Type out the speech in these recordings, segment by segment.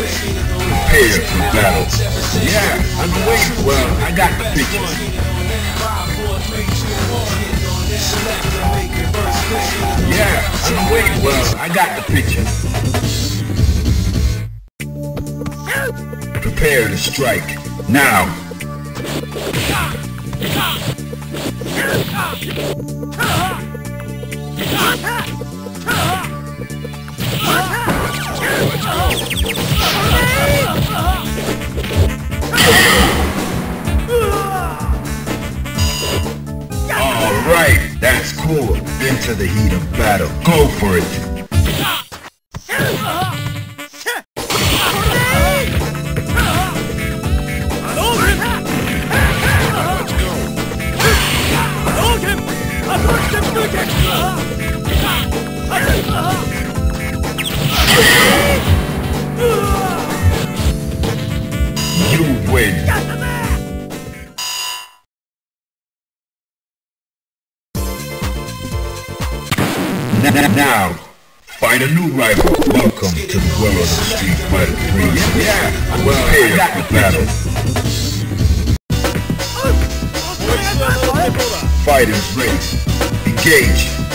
Prepare for battle. Yeah, I'm waiting. Well, I got the picture. Yeah, I'm waiting. Well, I got the picture. Prepare to strike. Now. Alright, that's cool. Into the heat of battle. Go for it. Engage.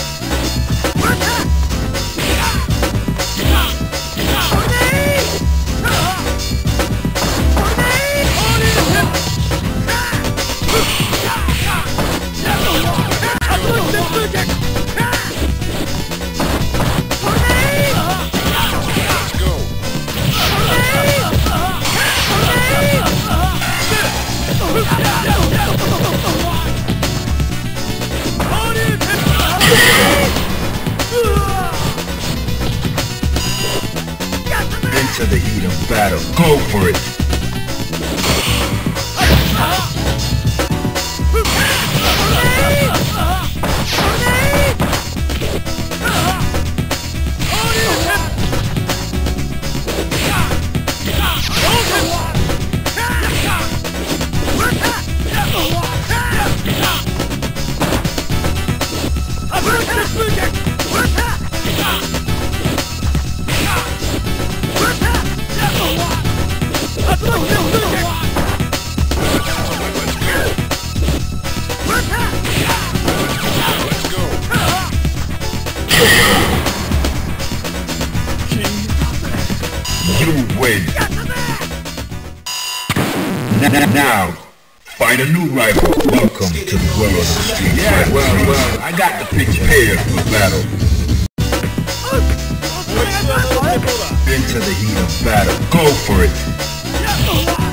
You Now, find a new rival. Welcome to the world of the Street Fighter. well, well, I got the picture. Prepare for battle. Into the heat of battle. Go for it.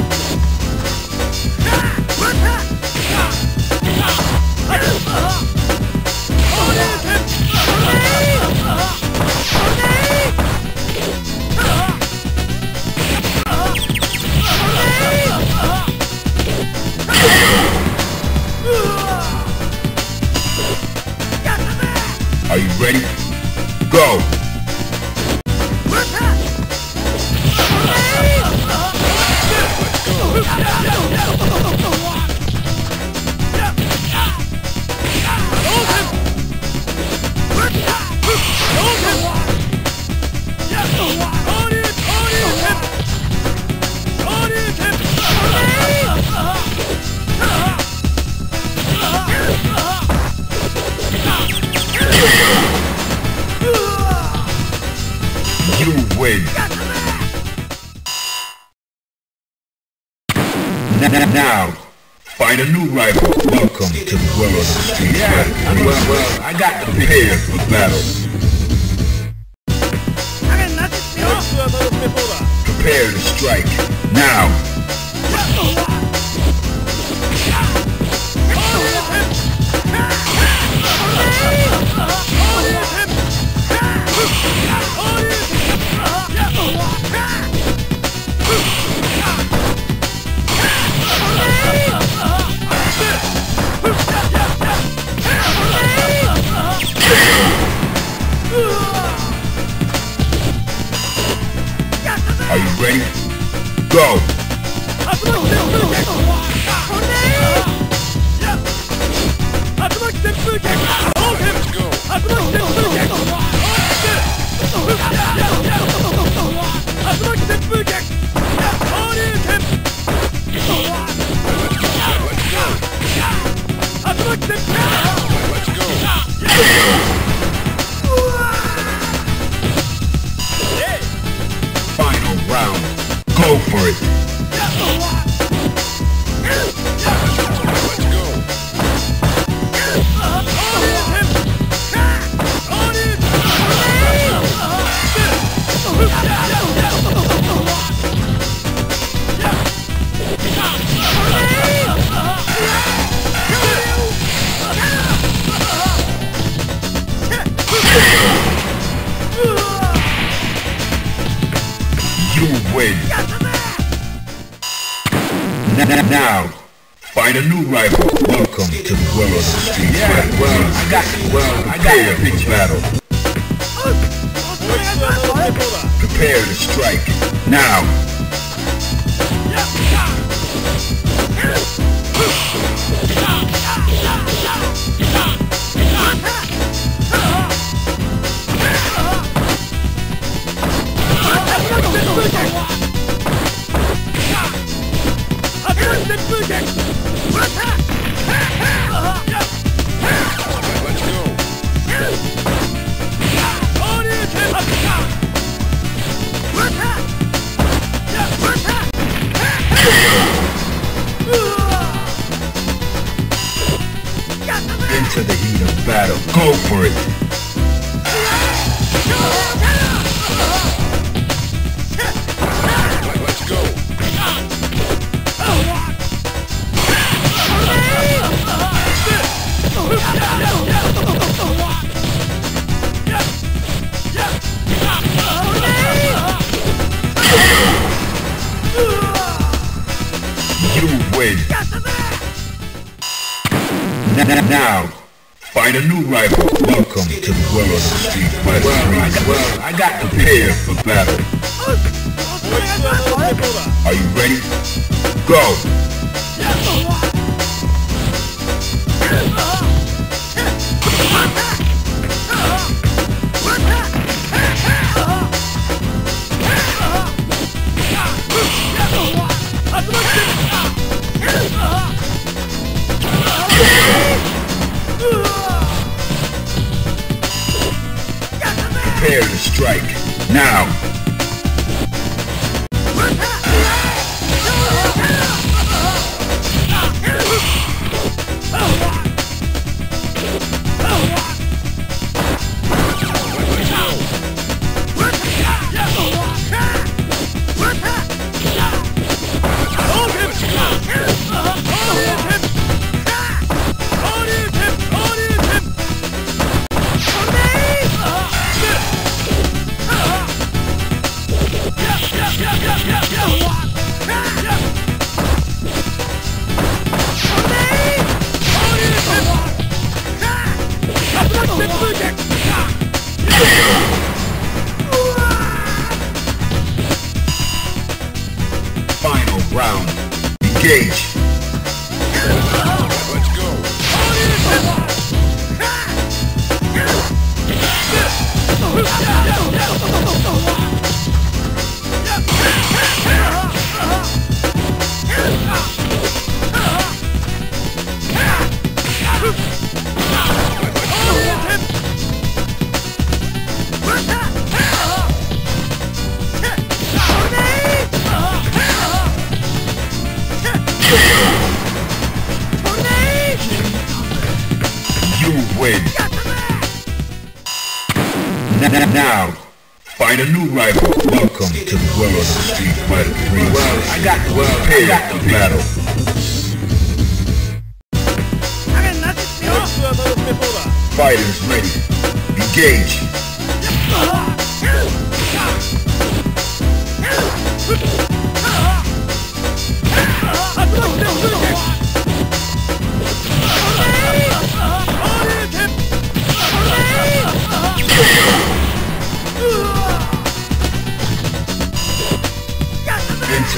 Well, well, I got the prepare for battle. Prepare to strike. Now. Now, find a new rival. Welcome to the world of the streets. Yeah, well, I got well, I got Prepare the for battle. Prepare to strike. Now. For it. Let's go. You win. Now, find a new rival. Welcome to the world of the street fighter. Well, I got well, I got the Prepare for battle. Are you ready? Go. Now.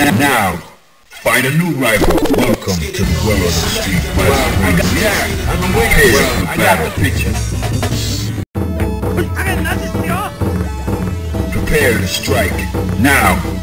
Now, find a new rival. Welcome to the world of the street fighter. Wow, I got, yeah, I'm waiting. I got the picture. Prepare to strike. Now.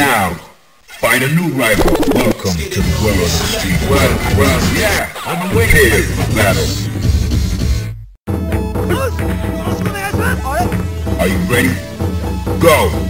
now. Find a new rival. Welcome to the world of the street. Well, well, yeah, I'm waiting. For battle. Are you ready? Go!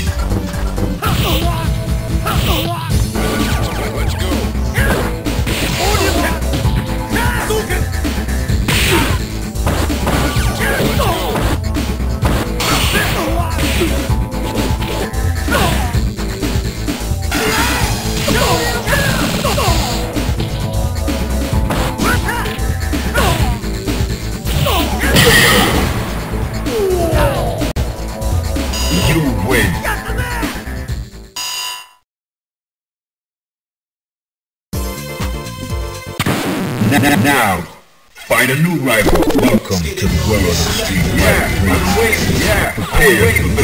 Ready.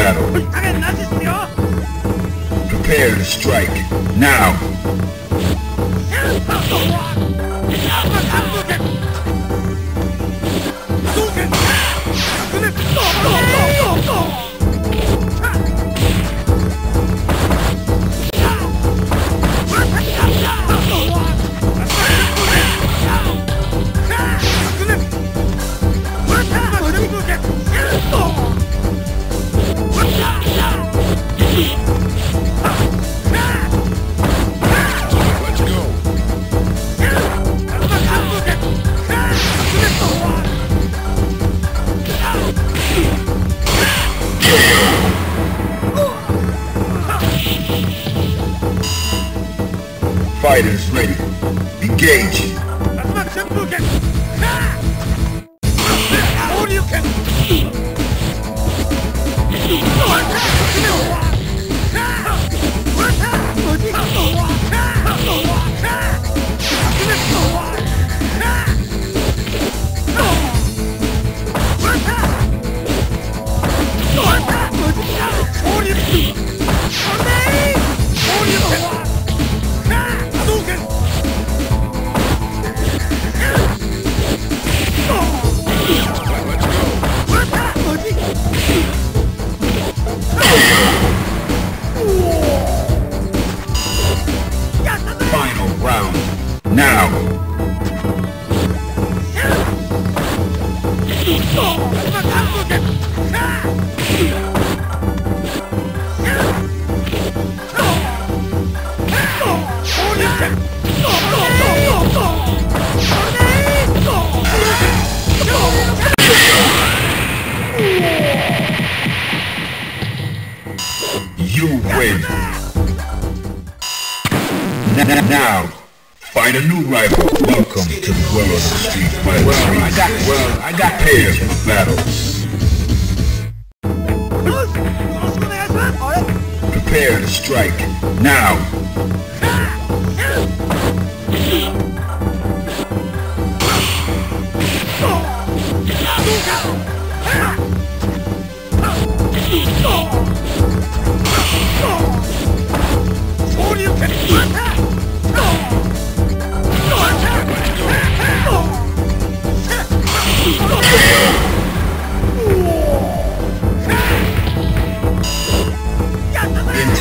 battle. Prepare to strike. Now!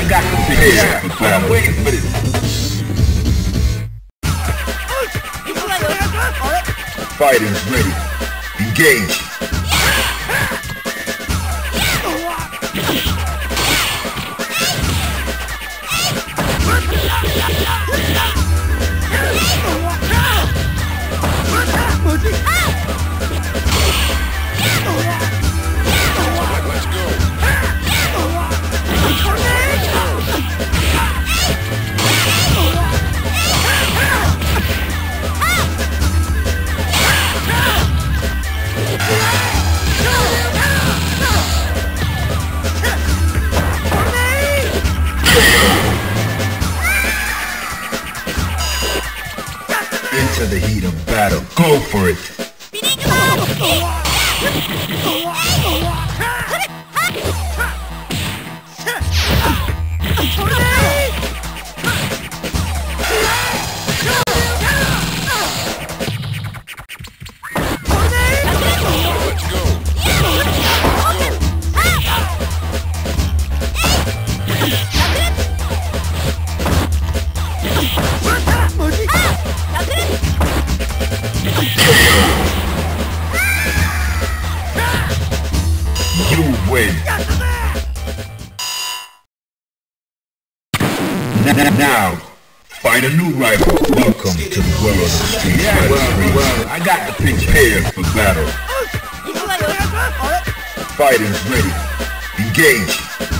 I got, got the prepare for battle. I'm waiting for this. Fighters ready. Engage. Battle. Go for it. Win. Now, find a new rival. Welcome to the world of Street Fighter. Well, well, I got the prepare for battle. Fighters ready. Engage.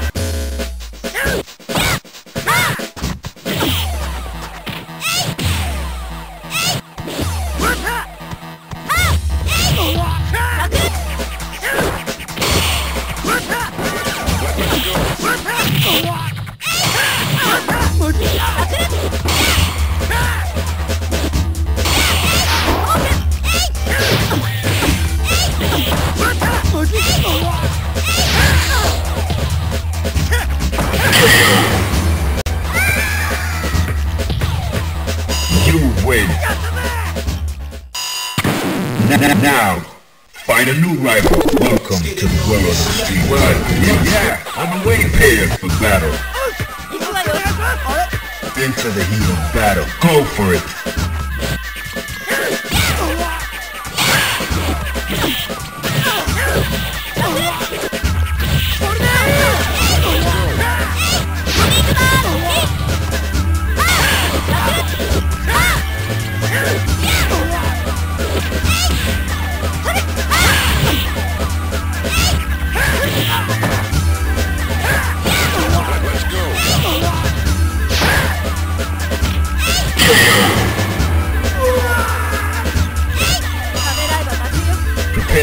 Now, find a new rival. Welcome to the world of the street. Well, yeah, I'm way prepared for battle. Into the heat of battle. Go for it.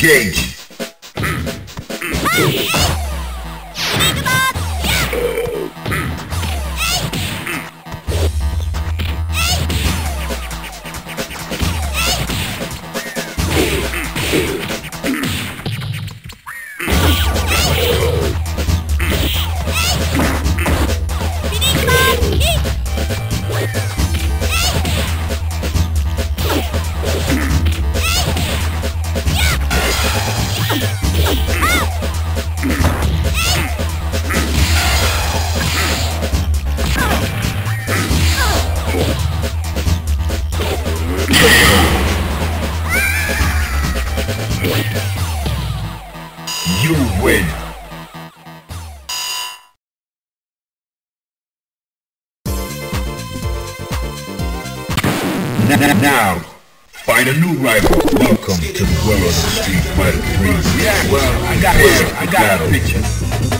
Gage. Pictures.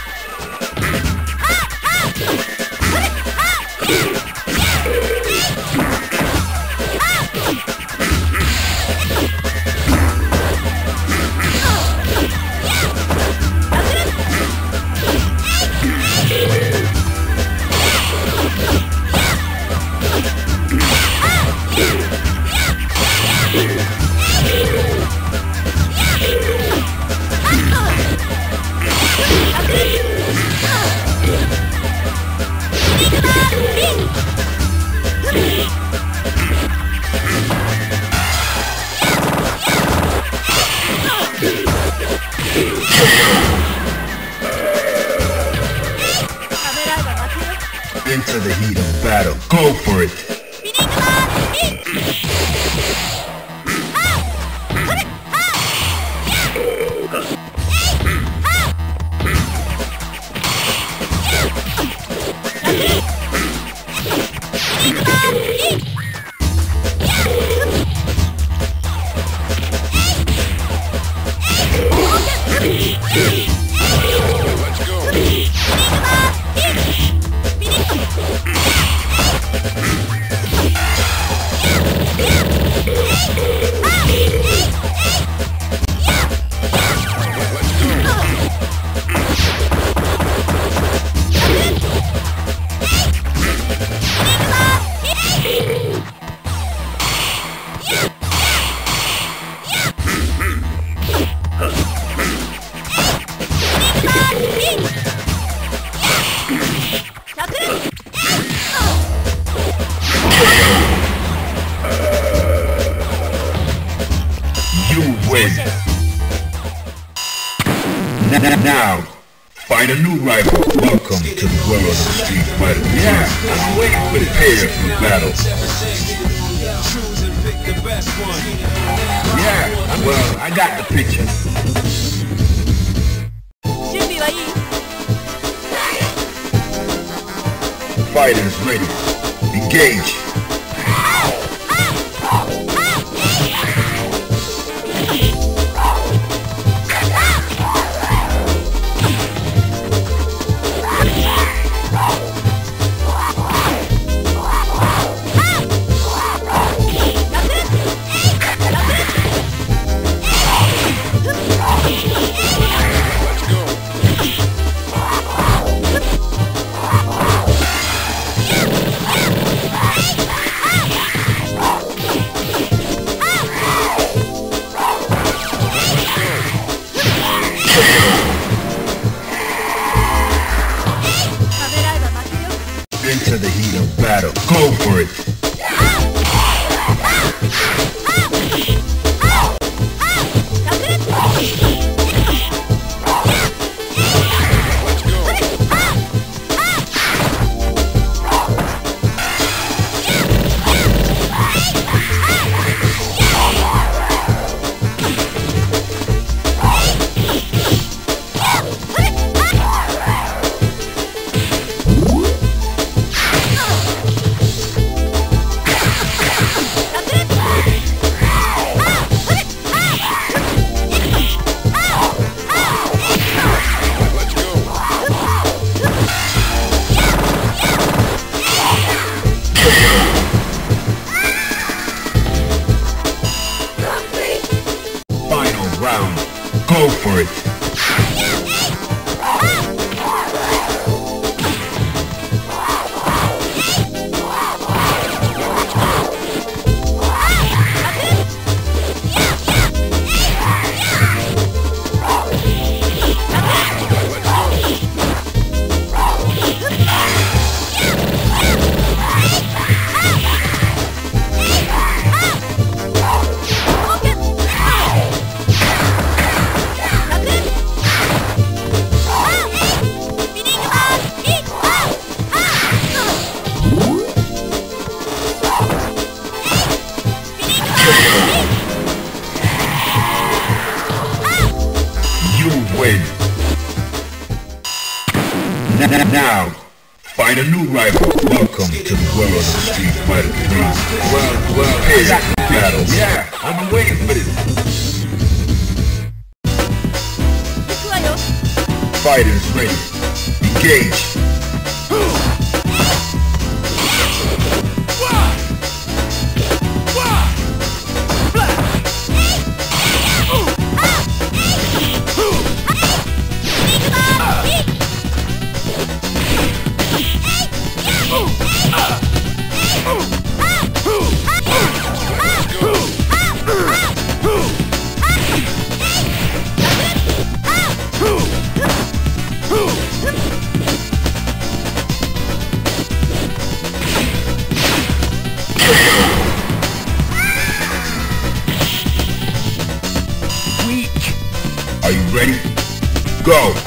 Go.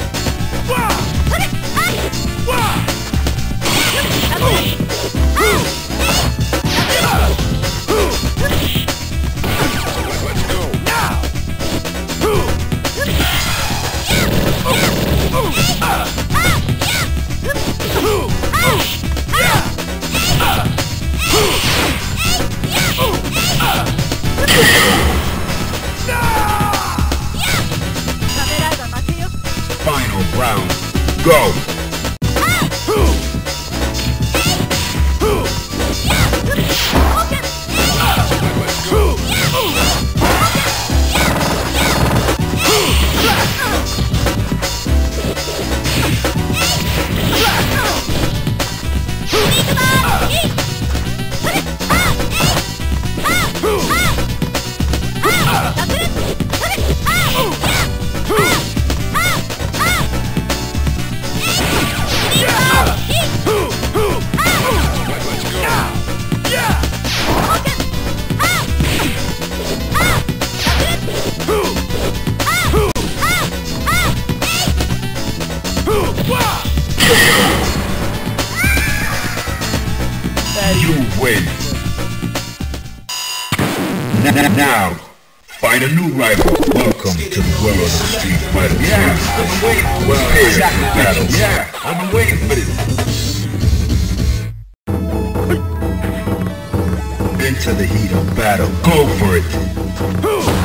Rival. Welcome to the world of the Street Fighter 3. Yeah, I've been waiting. Well, for battle. yeah, I've been waiting for this. Into the heat of battle. Go for it.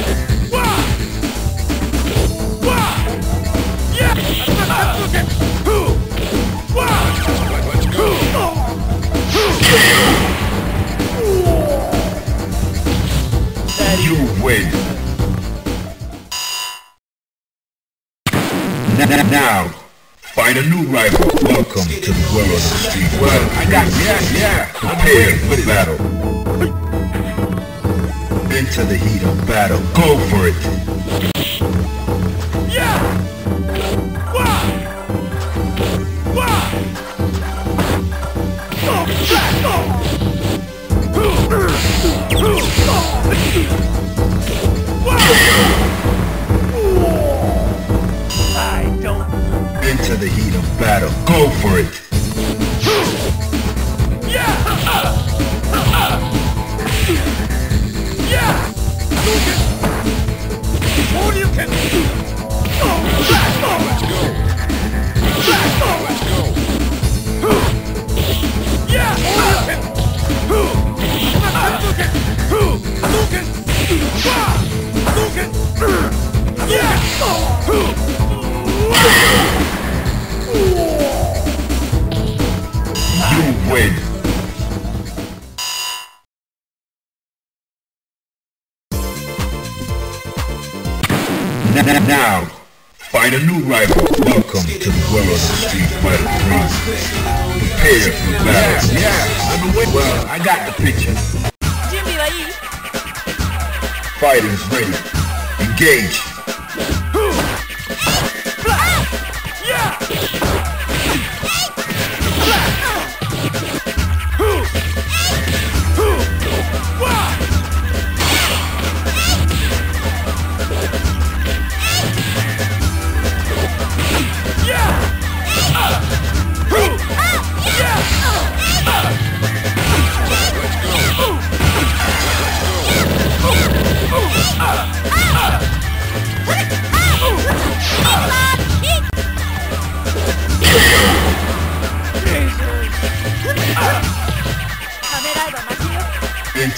find a new rival. Welcome to the world of Street 3. I got, yeah, yeah, Prepare for for battle. Into the heat of battle. Go for it. Battle. Go for it. Let's Find a new rival. Welcome to the world of the Street Fighter 3. Prepare for battle. Yeah, I'm away. Well, I got the picture. Fighters ready. Engage. Yeah!